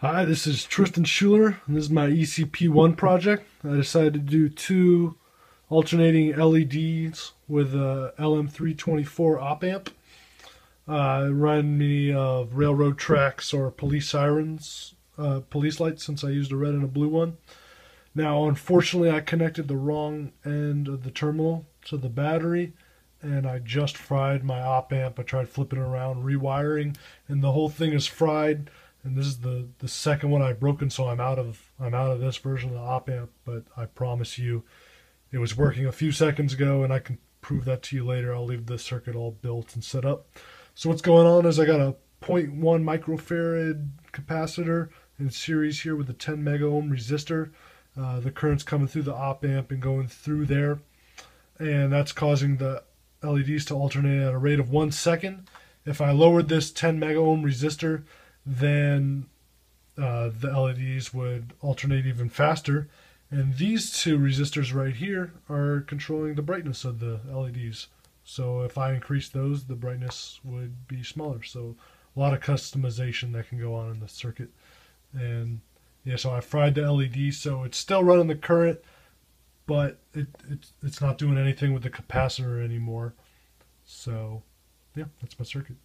Hi, this is Tristan Schuler, and this is my ECP1 project. I decided to do two alternating LEDs with a LM324 op amp. Uh, remind me of railroad tracks or police sirens, uh, police lights, since I used a red and a blue one. Now, unfortunately, I connected the wrong end of the terminal to the battery, and I just fried my op amp. I tried flipping it around, rewiring, and the whole thing is fried and this is the the second one I've broken, so I'm out of I'm out of this version of the op amp. But I promise you, it was working a few seconds ago, and I can prove that to you later. I'll leave the circuit all built and set up. So what's going on is I got a 0.1 microfarad capacitor in series here with a 10 mega ohm resistor. Uh, the current's coming through the op amp and going through there, and that's causing the LEDs to alternate at a rate of one second. If I lowered this 10 mega ohm resistor, then uh, the LEDs would alternate even faster. And these two resistors right here are controlling the brightness of the LEDs. So if I increase those, the brightness would be smaller. So a lot of customization that can go on in the circuit. And yeah, so I fried the LED, so it's still running the current, but it, it it's not doing anything with the capacitor anymore. So yeah, that's my circuit.